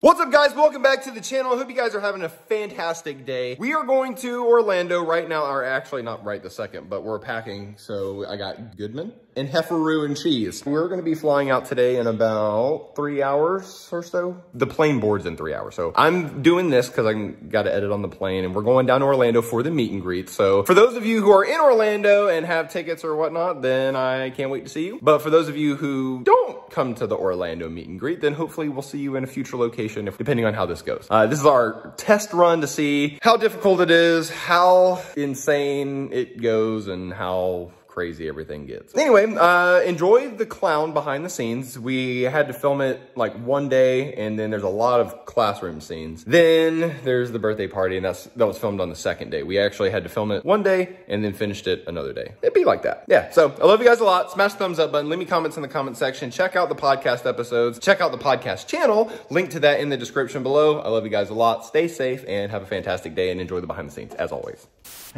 What's up guys, welcome back to the channel. I hope you guys are having a fantastic day. We are going to Orlando right now, or actually not right the second, but we're packing. So I got Goodman and Hefferoo and cheese. We're gonna be flying out today in about three hours or so. The plane board's in three hours. So I'm doing this because I gotta edit on the plane and we're going down to Orlando for the meet and greet. So for those of you who are in Orlando and have tickets or whatnot, then I can't wait to see you. But for those of you who don't come to the Orlando meet and greet, then hopefully we'll see you in a future location if, depending on how this goes. Uh, this is our test run to see how difficult it is, how insane it goes, and how crazy everything gets. Anyway, uh, enjoy the clown behind the scenes. We had to film it like one day and then there's a lot of classroom scenes. Then there's the birthday party and that's that was filmed on the second day. We actually had to film it one day and then finished it another day. It'd be like that. Yeah, so I love you guys a lot. Smash the thumbs up button. Leave me comments in the comment section. Check out the podcast episodes. Check out the podcast channel. Link to that in the description below. I love you guys a lot. Stay safe and have a fantastic day and enjoy the behind the scenes as always.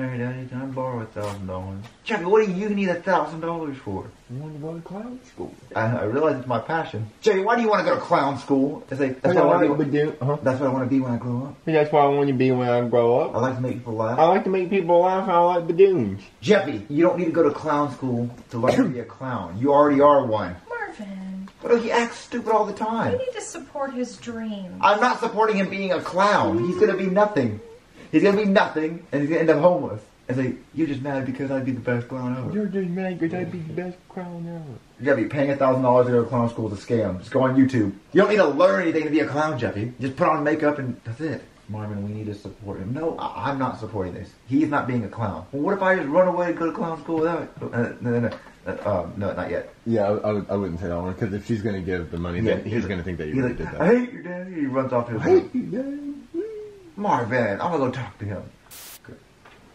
Hey, Daddy, can I borrow a thousand dollars? Jackie, what do you need a thousand dollars for? I want to go to clown school. I, I realize it's my passion. Jackie, why do you want to go to clown school? It's like, that's I what I like want to be. do. Uh-huh. That's what I want to be when I grow up. That's what I want to be when I grow up. I like to make people laugh. I like to make people laugh. and I like balloons. Jeffy, you don't need to go to clown school to learn to be a clown. You already are one. Marvin, But he acts stupid all the time. you need to support his dream. I'm not supporting him being a clown. He's gonna be nothing. He's gonna be nothing, and he's gonna end up homeless. It's like, you're just mad because I'd be the best clown ever. You're just mad because I'd be the best clown ever. Jeffy, paying a thousand dollars to go to clown school is a scam. Just go on YouTube. You don't need to learn anything to be a clown, Jeffy. Just put on makeup and that's it. Marvin, we need to support him. No, I- I'm not supporting this. He's not being a clown. Well, what if I just run away and go to clown school without it? Uh, no, no, no. Uh, um, no, not yet. Yeah, I, I, would- I wouldn't say that one because if she's going to give the money, then he's going to think that you He's really like, did I that. hate your daddy. He runs off to his Hey, room. Marvin, I'm gonna go talk to him.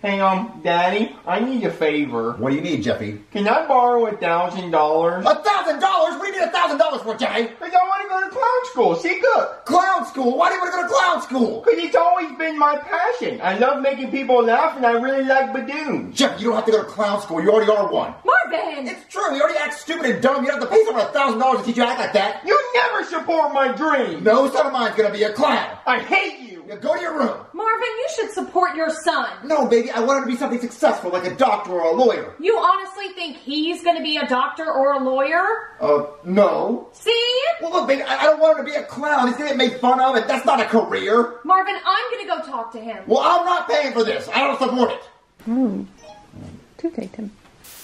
Hang on, Daddy. I need a favor. What do you need, Jeffy? Can I borrow a thousand dollars? A thousand dollars? What do you need a thousand dollars for, Jeffy? Because I want to go to clown school. See, good. Clown school? Why do you want to go to clown school? Because it's always been my passion. I love making people laugh, and I really like balloons. Jeff, you don't have to go to clown school. You already are one. Marvin! It's true. You already act stupid and dumb. You don't have to pay someone a thousand dollars to teach you to act like that. You never support my dream. No son of mine's gonna be a clown. I hate you. Now go to your room. Marvin, you should support your son. No, baby, I want him to be something successful, like a doctor or a lawyer. You honestly think he's gonna be a doctor or a lawyer? Uh, no. See? Well, look, baby, I, I don't want him to be a clown. He's gonna get made fun of, and that's not a career. Marvin, I'm gonna go talk to him. Well, I'm not paying for this. I don't support it. Hmm. to take him.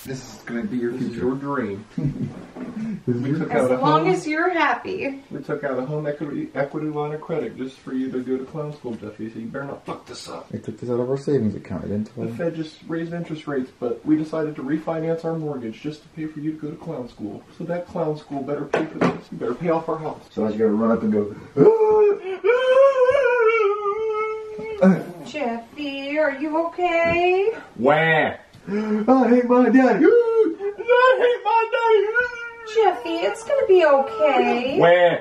This is gonna be your future. Your dream. we took As out a long home. as you're happy. we took out a home equity equity line of credit just for you to go to clown school, Jeffy. So you better not fuck this up. I took this out of our savings account. I didn't tell The Fed just raised interest rates, but we decided to refinance our mortgage just to pay for you to go to clown school. So that clown school better pay for this. You better pay off our house. So I just gotta run up and go. Ah! Jeffy, are you okay? Wah! I hate my daddy. I hate my daddy. Jeffy, it's gonna be okay. daddy. Wah!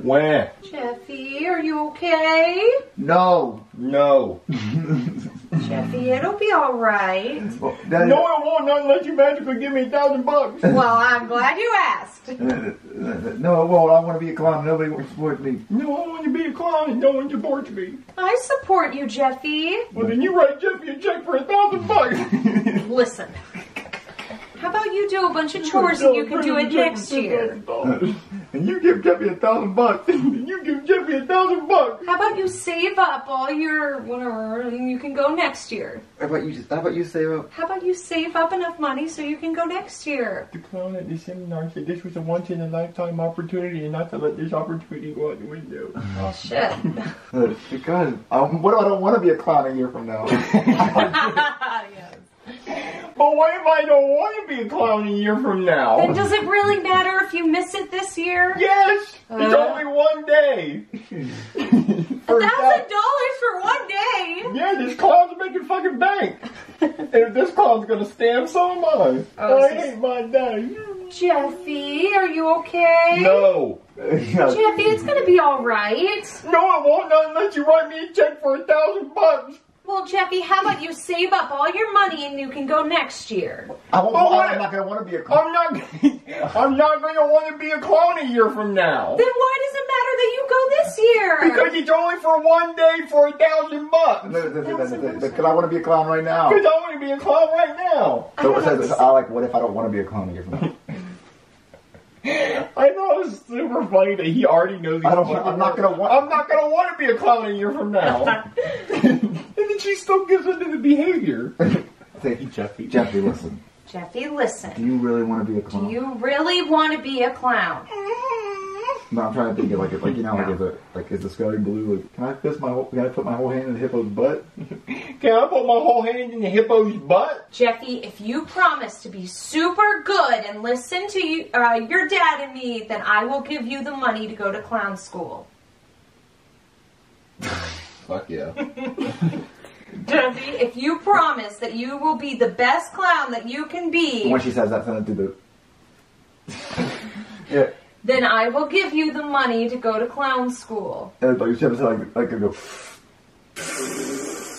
Wah! Jeffy, are you okay? No. No. Jeffy, it'll be alright. Well, daddy, No, I won't not unless you magically give me a thousand bucks. Well, I'm glad you asked. no, it won't. I want to be a clown. Nobody will support me. No, I want to be a clown and no one supports me. I support you, Jeffy. Well, then you write Jeffy a check for a thousand bucks. Listen. How about you do a bunch of chores and you can do it next year? And you give Jeffy a thousand bucks. And you give Jeffy a thousand bucks. How about you save up all your whatever and you can go next year? How about you? How about you save up? How about you save up enough money so you can go next year? The clown at the seminar said this was a once in a lifetime opportunity and not to let this opportunity go out the window. Oh shit. Because um, what if I don't want to be a clown a year from now? yes. But what if I don't want to be a clown a year from now? Then does it really matter if you miss it this year? Yes! It's Uh. only one day! A thousand dollars for one day? Yeah, this clown's making fucking bank! and if this clown's gonna stamp, so am I. Oh, I hate my day. Jeffy, are you okay? No! Jeffy, it's gonna be alright. No, it won't not unless you write me a check for a thousand bucks! Well, Jeffy, how about you save up all your money and you can go next year? I won't, Oh, I'm not gonna want to be a clown. I'm not. I'm not going to want to be a clown a year from now. Then why does it matter that you go this year? Because it's only for one day for a thousand bucks. Because I want to be a clown right now. Because I want to be a clown right now. So it says, I like, what if I don't want to be a clown a year from now? I thought it was super funny that he already knows. He's I don't- I'm not gonna want- I'm not gonna want to be a clown a year from now. and then she still gives into the behavior. Say, Jeffy. Jeffy, listen. Jeffy, listen. Do you really want to be a clown? Do you really want to be a clown? No, I'm trying to think of like, like you know, like is it like is the sky blue? Like, can I fist my whole? Can I put my whole hand in the hippo's butt? Can I put my whole hand in the hippo's butt? Jeffy, if you promise to be super good and listen to you, uh, your dad and me, then I will give you the money to go to clown school. Fuck yeah. Jeffy, if you promise that you will be the best clown that you can be, When she says that, send it to the. yeah, then I will give you the money to go to clown school. and like you said, like like I go.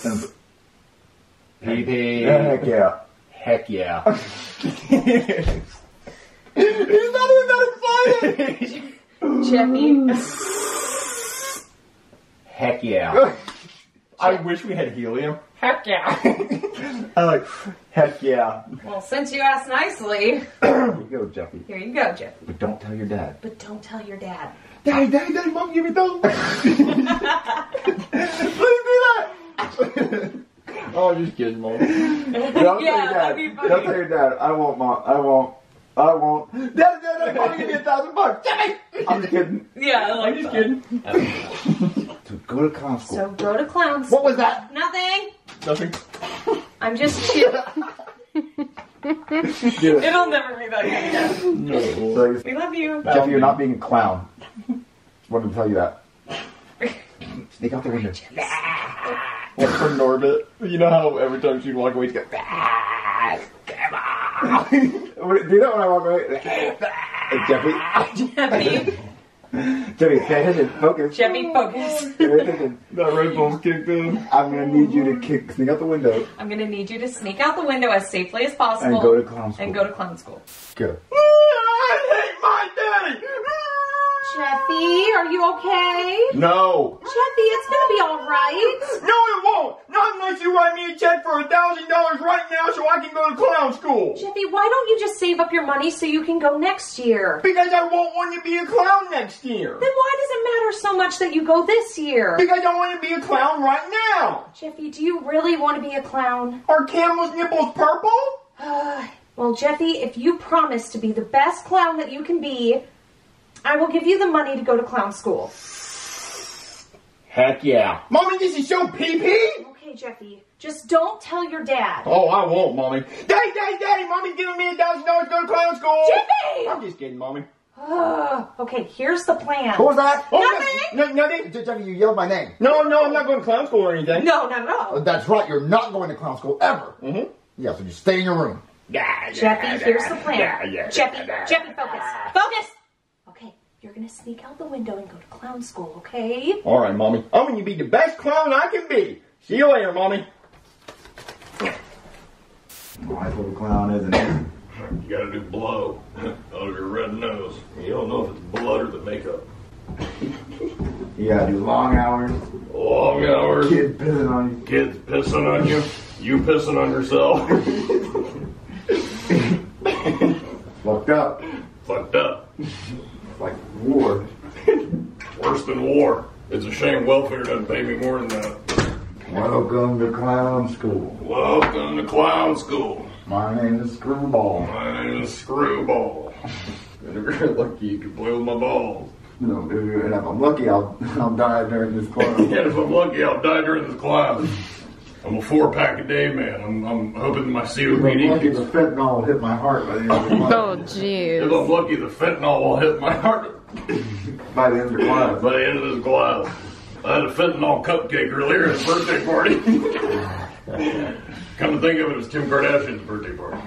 And it's- Pee Heck yeah. Heck yeah. He's not even that excited. Jeffy, Heck yeah. I wish we had helium. Heck yeah. I like. Heck yeah. well, since you asked nicely, Here you go, Jeffy. here you go, Jeffy. But don't tell your dad. But don't tell your dad. Daddy, daddy, daddy, mom, give me those. Please do that. oh, just kidding, mom. Don't Yeah, tell your dad. that'd be funny. Don't tell your dad. I won't, mom. I won't. I won't. Dad, dad, dad, mom, give me a thousand bucks. Jeffy! I'm just kidding. Yeah, I I'm just kidding. To go to clown school. So go to clown school. what was that? Nothing. Nothing. I'm just kidding. Do it. It'll never be that good again. No. So, We love you. Jeffy, you're not being a clown. Wanted to tell you that. Sneak out the window. Like for Norbit, you know how every time she'd walk away, she'd go, "Ah, come on." Do that know when I walk away? Jeffy. Jeffy, Jeffy, pay attention. Focus. Jeffy, focus. Pay attention. that Red Bull's kicked in. I'm gonna need you to kick, sneak out the window I'm gonna need you to sneak out the window as safely as possible and go to clown school. and go to clown school. Go. I hate my daddy. Jeffy, are you okay? No. Jeffy, it's gonna be all right. No, it won't. Not unless you write me a check for a thousand dollars right now so I can go to clown school. Jeffy, why don't you just save up your money so you can go next year? Because I won't want to be a clown next year. Then why does it matter so much that you go this year? Because I want to be a clown right now. Jeffy, do you really want to be a clown? Are Camel's nipples purple? Well, Jeffy, if you promise to be the best clown that you can be, I will give you the money to go to clown school. Heck yeah. Mommy, this is so pee-pee. Okay, Jeffy, just don't tell your dad. Oh, I won't, Mommy. Daddy, daddy, daddy, Mommy's giving me a thousand dollars to go to clown school. Jeffy! I'm just kidding, Mommy. Ugh. okay, here's the plan. What was that? Oh, Nothing. No, nothing. Jeffy, you yelled my name. No, no, I'm not going to clown school or anything. No, not at all. That's right. You're not going to clown school ever. Mm-hmm. Yeah, so just stay in your room. Yeah, Jeffy, yeah, here's the plan. yeah, yeah, Jeffy, yeah, Jeffy, yeah. focus. Focus! Okay, you're gonna sneak out the window and go to clown school, okay? All right, Mommy. I'm going to be the best clown I can be. See you later, Mommy. Nice little clown, isn't it? You gotta do blow out of your red nose. You don't know if it's blood or the makeup. You gotta do long hours. Long hours, Kid pissing on you. kids pissing on you, you pissing on yourself. Fucked up. Fucked up. Like war. Worse than war. It's a shame welfare doesn't pay me more than that. Welcome to clown school. Welcome to clown school. My name is Screwball. My name is Screwball. And if you're lucky, you can play with my balls. No, dude, and if I'm lucky, I'll I'll die during this class. And if I'm lucky, I'll die during this class. I'm a four pack a day man. I'm, I'm hoping my If I'm lucky, the fentanyl will hit my heart by the end of the class. Oh, If. I'm lucky, the fentanyl will hit my heart By the end of the class. by the end of this class. I had a fentanyl cupcake earlier at his birthday party. Come to think of it, it was Kim Kardashian's birthday party.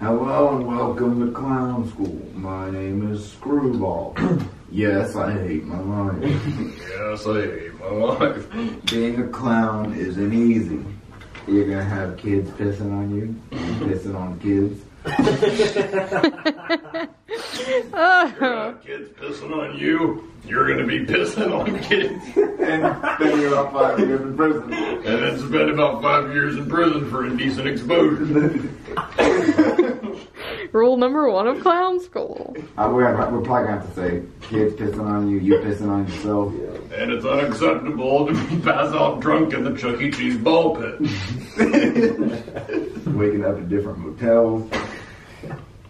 Hello and welcome to clown school. My name is Screwball. yes, I hate my life. Yes, I hate my life. Being a clown isn't easy. You're gonna have kids pissing on you, pissing on kids. Got kids pissing on you. You're gonna be pissing on kids. And then you're about five years in prison. And then spend about five years in prison for indecent exposure. Rule number one of clown school. Uh, we're, we're probably gonna have to say kids pissing on you, you pissing on yourself. And it's unacceptable to be pass out drunk in the Chuck E. Cheese ball pit. Waking up in different motels.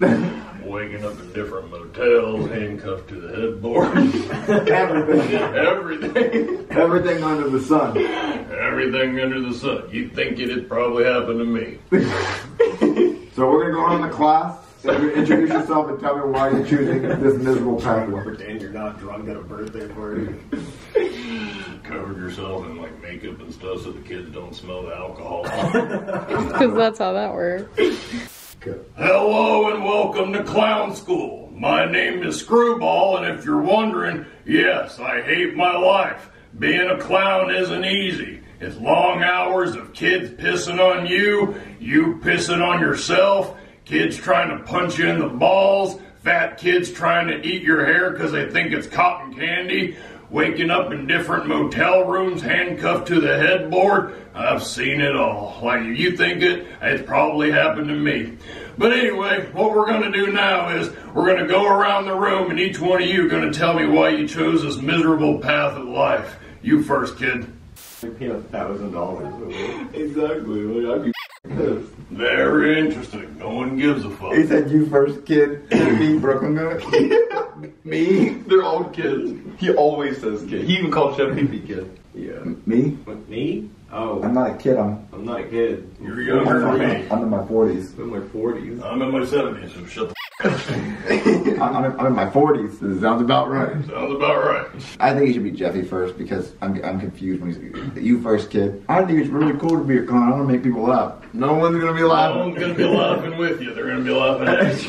Waking up in different motels, handcuffed to the headboard. Everything. Everything. Everything under the sun. Everything under the sun. You think it had probably happened to me. So we're gonna go on the class. Introduce yourself and tell me why you're choosing this miserable pathway. Pretend you're not drunk at a birthday party. Covered yourself in like makeup and stuff so the kids don't smell the alcohol. Because that's how that works. Hello and welcome to Clown School. My name is Screwball, and if you're wondering, yes, I hate my life. Being a clown isn't easy. It's long hours of kids pissing on you, you pissing on yourself, kids trying to punch you in the balls, fat kids trying to eat your hair because they think it's cotton candy, waking up in different motel rooms handcuffed to the headboard. I've seen it all. Like you think it, it's probably happened to me. But anyway, what we're going to do now is we're going to go around the room and each one of you are going to tell me why you chose this miserable path of life. You first, kid. I Pay a thousand dollars. Exactly. Like, I'd be pissed. Very interesting. No one gives a fuck. He said you first kid. Me, Brooklyn guy. Me? They're all kids. He always says kid. He even called Chef Pee Pee kid. Yeah. Me? What, me? Oh, I'm not a kid. I'm. I'm not a kid. You're I'm younger in than my, me. I'm in my 40s. I'm in my 40s. I'm in my 70s, so shut the I'm, I'm, in, I'm in my 40s. This sounds about right. Sounds about right. I think it should be Jeffy first because I'm, I'm confused when he's you first kid. I think it's really cool to be a clown. I want to make people laugh. No one's gonna be laughing. No laughing. one's gonna be laughing with you. They're gonna be laughing at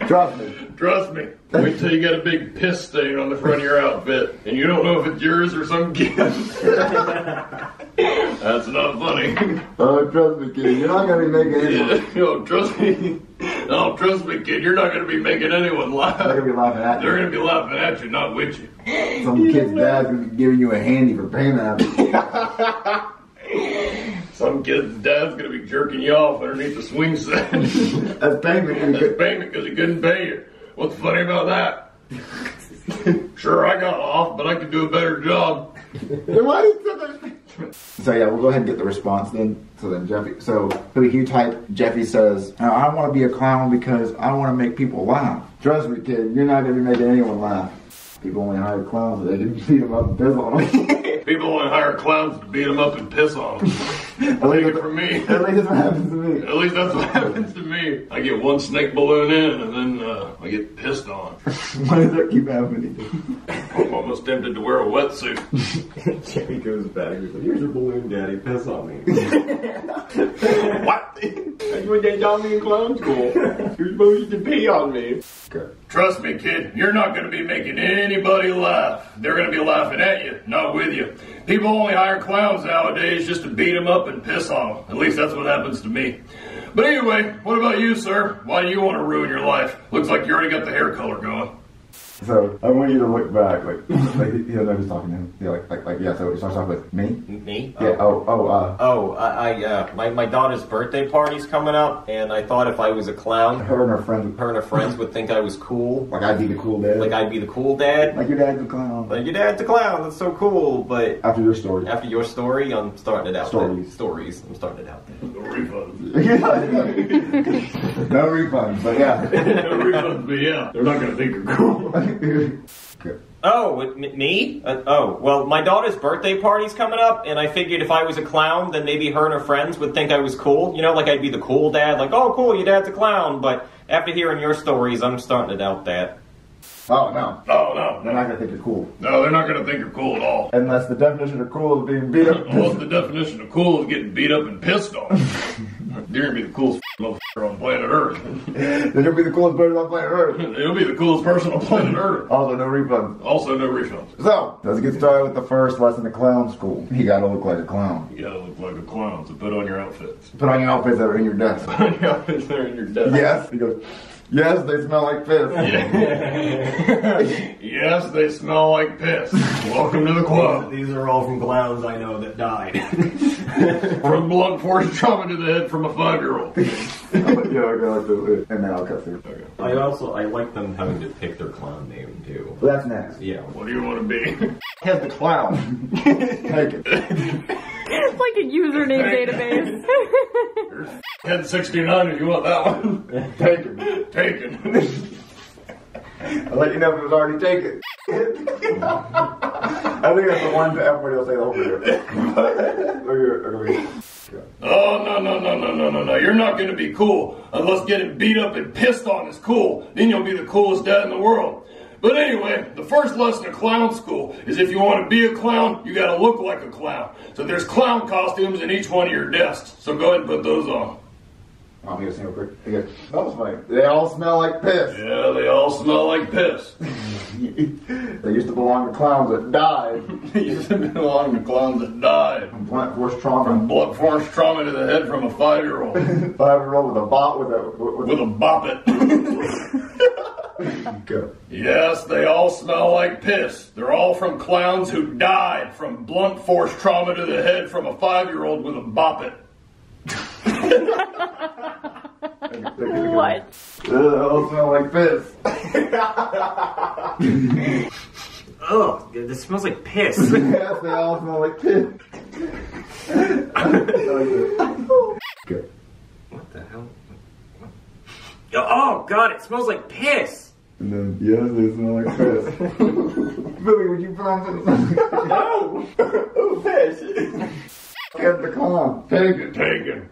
you. Trust me. Trust me. Wait till you get a big piss stain on the front of your outfit, and you don't know if it's yours or some kid. That's not funny. Oh, trust me, kid. You're not gonna be making anyone. No, oh, trust me. No, trust me, kid. You're not gonna be making anyone laugh. They're gonna be laughing at you. They're gonna be laughing at you, not with you. Some kid's dad's gonna be giving you a handy for paying that. Some kid's dad's gonna be jerking you off underneath the swing set. That's payment. That's you payment because he couldn't pay you. What's funny about that? sure, I got off, but I could do a better job. Why did you say that? So yeah, we'll go ahead and get the response then. So then Jeffy, so so you type, Jeffy says, "Uh, I want to be a clown because I want to make people laugh. Trust me, kid, you're not gonna be making anyone laugh. People only hire clowns so they can beat them up and piss on them. People only hire clowns to beat them up and piss on them. At least it from me. At least that's what happens to me. At least that's what happens to me. I get one snake balloon in, and then uh, I get pissed on. Why does that keep happening? I'm almost tempted to wear a wetsuit. Jimmy goes back. He's like, Here's your balloon, daddy. Piss on me. What? That's what they taught me in clown school. You're supposed to pee on me. Trust me, kid, you're not going to be making anybody laugh. They're going to be laughing at you, not with you. People only hire clowns nowadays just to beat them up and piss on them. At least that's what happens to me. But anyway, what about you, sir? Why do you want to ruin your life? Looks like you already got the hair color going. So I want you to look back, like, like he'll know who's talking to him. Yeah, like, like, like, yeah. So it starts off with me. Me? Yeah. Oh, oh, uh, Oh, I, I uh, my, my daughter's birthday party's coming up, and I thought if I was a clown, her and her friend. her and her friends would think I was cool. Like I'd be the cool dad. Like I'd be the cool dad. like your dad's a clown. Like your dad's a clown. That's so cool. But After your story. after your story, I'm starting it out. Stories. There. Stories. I'm starting it out there. No refunds. no refunds, but yeah. No refunds, but yeah, they're not going to think you're cool. Oh, me? Uh, oh, well, my daughter's birthday party's coming up, and I figured if I was a clown, then maybe her and her friends would think I was cool. You know, like I'd be the cool dad, like, oh, cool, your dad's a clown. But after hearing your stories, I'm starting to doubt that. Oh no, Oh no, they're no. not gonna think you're cool. No, they're not going to think you're cool at all. Unless the definition of cool is being beat up. What's the definition of cool is getting beat up and pissed on? You're gonna be the coolest motherfucker on planet Earth. They're gonna be the coolest person on planet Earth. You'll be the coolest person on planet Earth. Also, no refunds. Also, no refunds. So, let's get started with the first lesson of clown school. You gotta look like a clown. You gotta look like a clown, so put on your outfits. Put on your outfits that are in your desk. Put on your outfits that are in your desk. yes. He goes, yes, they smell like piss. yes, they smell like piss. Welcome to the club. These are all from clowns I know that died. From blunt force trauma to the head from a five-year-old. yeah, okay, like this. And then I'll cut through. I also I like them having to pick their clown name too. So that's next. Yeah. What do you want to be? Here's the clown. Take it. It's like a username database. Head 69 if you want that one. Taken. Taken. I'll let you know if it was already taken. I think that's the one that everybody will say over here. Look here, look here. Oh, no, no, no, no, no, no, no. You're not going to be cool unless getting beat up and pissed on is cool. Then you'll be the coolest dad in the world. But anyway, the first lesson of clown school is if you want to be a clown, you got to look like a clown. So there's clown costumes in each one of your desks. So go ahead and put those on. I'm sing real quick. He goes, that was funny. They all smell like piss. Yeah, they all smell like piss. they used to belong to clowns that died. they used to belong to clowns that died. From blunt force trauma. From blunt force trauma to the head from a five-year-old. Five-year-old with a bot with a with, With a bop it. Go. Yes, they all smell like piss. They're all from clowns who died from blunt force trauma to the head from a five-year-old with a bop it. What? They all smell like piss. Oh, Ugh, this smells like piss. yes, they all smell like piss. Good. what the hell? Oh god, it smells like piss. And then, yes, they smell like piss. Billy, would you promise it? No. oh, piss. Get the clown. Take it. Taken.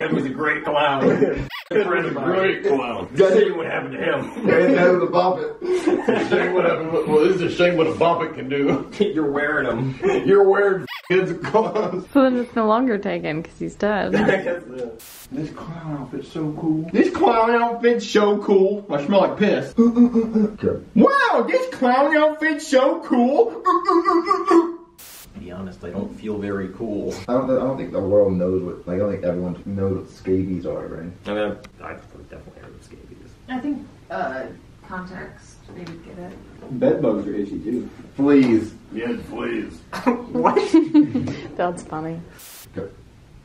It was a great clown. Friend of great clown. See what happened to him. Ain't that the bop it? Shame what happened. Well, this is a shame what a bop it can do. You're wearing them. You're wearing kids clowns. So then it's no longer taken because he's dead. This clown outfit's so cool. This clown outfit's so cool. I smell like piss. Good. Wow, this clown outfit's so cool. To be honest, I don't feel very cool. I don't, I don't think the world knows what, like, I don't think everyone knows what scabies are, right? I mean, I've definitely heard of scabies. I think uh, context, they would get it. Bed bugs are itchy too. Fleas. Yeah, please. what? That's funny.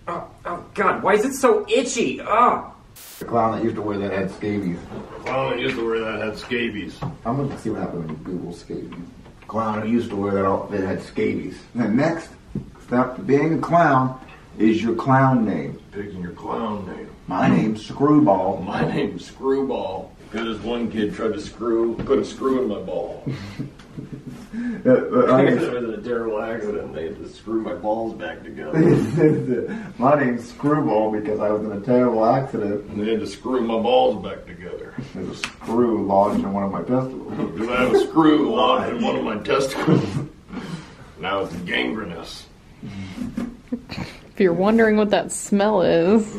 Oh, oh god, why is it so itchy? Oh! The clown that used to wear that had scabies. The clown that used to wear that had scabies. I'm gonna see what happened when you Google scabies. Clown who used to wear that outfit had scabies. The next step to being a clown is your clown name. Picking your clown name. My name's Screwball. My name's Screwball. Because one kid tried to screw, put a screw in my ball. Uh, I it guess- was a terrible accident. They had to screw my balls back together. My name's Screwball because I was in a terrible accident. And they had to screw my balls back together. There's a screw lodged in one of my testicles. Because I have a screw lodged in one of my testicles. now it's gangrenous. If you're wondering what that smell is,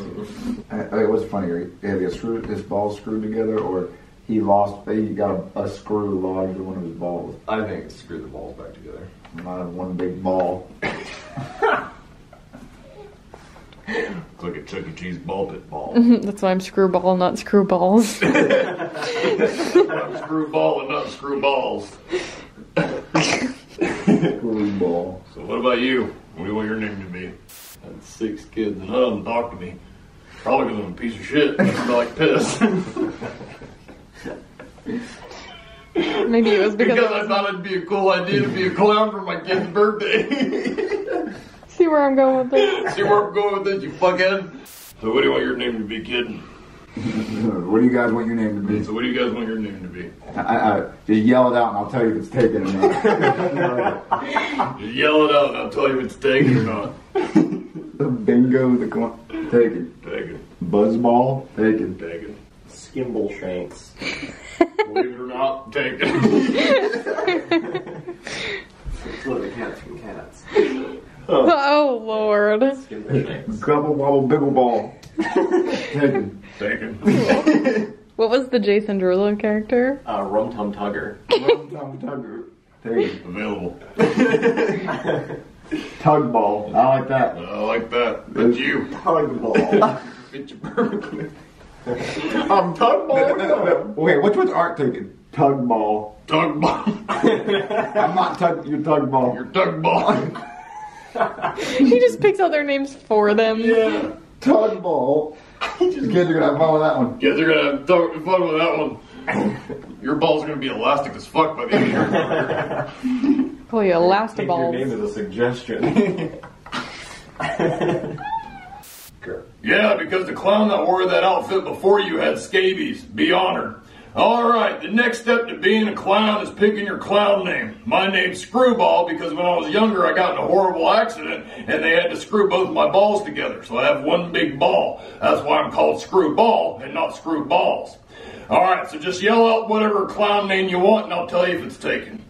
I, I, it was funny. He had his, screw, his balls screwed together, or he lost. He got a, a screw lodged in one of his balls. I think it's screw the balls back together. Not one big ball. It's like a Chuck E. Cheese ball pit ball. that's why I'm screwball, not screwballs. I'm screw ball and not screw balls. Screwball. So what about you? What do you want your name to be? I had six kids and none of them talk to me. Probably because I'm a piece of shit. I smell like piss. Maybe it was because, because I I was, thought it'd be a cool idea to be a clown for my kid's birthday. see where I'm going with this. See where I'm going with this, you fuckhead? So what do you want your name to be, kid? what do you guys want your name to be? So what do you guys want your name to be? I, I, just yell it out and I'll tell you if it's taken or not. Just yell it out and I'll tell you if it's taken or not. the Bingo, the cl- taken. Taken. Buzzball, taken. Taken. Skimble shanks. Believe it or not, taken. It's one the cats from cats. Oh lord. Skimbleshanks. Gobble wobble biggle ball. Taken. Taken. What was the Jason Derulo character? Uh, Rum Tum Tugger. Rum Tum Tugger. Taken. Available. Tug ball. I like that. I like that. That's you. Tug ball. Fit you perfectly. I'm um, tug ball. Wait, which one's Art taking? Tug ball. Tug ball. I'm not tug. You're tug ball. You're tug ball. He just picks out their names for them. yeah. Tug ball. The kids are gonna have fun with that one. Kids are gonna have th- fun with that one. Your ball's gonna be elastic as fuck by the end of your career. Oh, you Take your name elastiballs. as a suggestion. Yeah, because the clown that wore that outfit before you had scabies. Be honored. All right, the next step to being a clown is picking your clown name. My name's Screwball because when I was younger, I got in a horrible accident and they had to screw both my balls together. So I have one big ball. That's why I'm called Screwball and not Screwballs. All right, so just yell out whatever clown name you want and I'll tell you if it's taken.